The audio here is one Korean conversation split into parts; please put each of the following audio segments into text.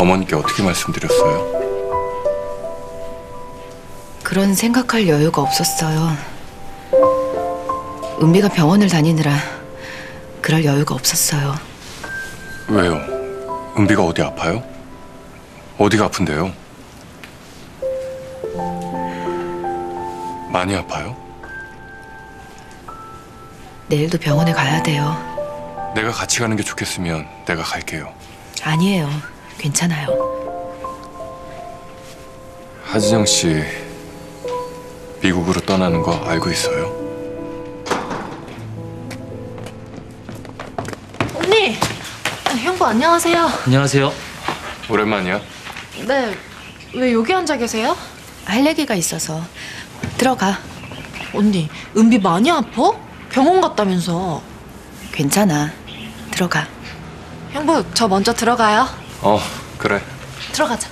어머니께 어떻게 말씀드렸어요? 그런 생각할 여유가 없었어요. 은비가 병원을 다니느라 그럴 여유가 없었어요. 왜요? 은비가 어디 아파요? 어디가 아픈데요? 많이 아파요? 내일도 병원에 가야 돼요. 내가 같이 가는 게 좋겠으면 내가 갈게요. 아니에요. 괜찮아요. 하진영 씨 미국으로 떠나는 거 알고 있어요? 언니! 아, 형부 안녕하세요. 안녕하세요. 오랜만이야. 네, 왜 여기 앉아 계세요? 할 얘기가 있어서 들어가. 언니, 은비 많이 아파? 병원 갔다면서. 괜찮아. 들어가. 형부, 저 먼저 들어가요. 어 그래. 들어가자.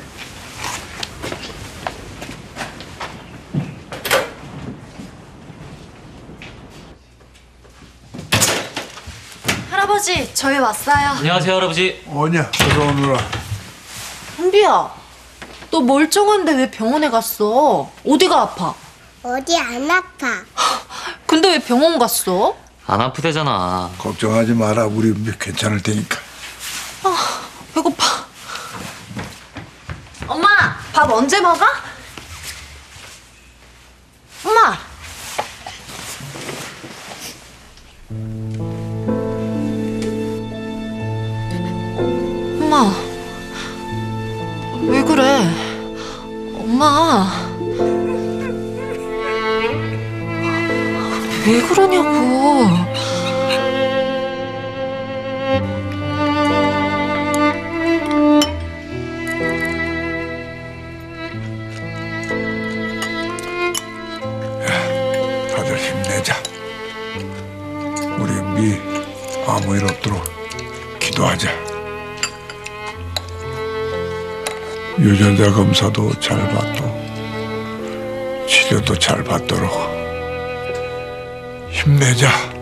할아버지, 저희 왔어요. 안녕하세요, 할아버지. 뭐냐? 어서 오너라. 은비야, 너 멀쩡한데 왜 병원에 갔어? 어디가 아파? 어디 안 아파. 근데 왜 병원 갔어? 안 아프대잖아. 걱정하지 마라. 우리 괜찮을 테니까. 배고파. 엄마, 밥 언제 먹어? 엄마. 엄마. 왜 그래? 엄마. 왜 그러냐고. 힘내자. 우리 미 아무 일 없도록 기도하자. 유전자 검사도 잘 받고 치료도 잘 받도록 힘내자.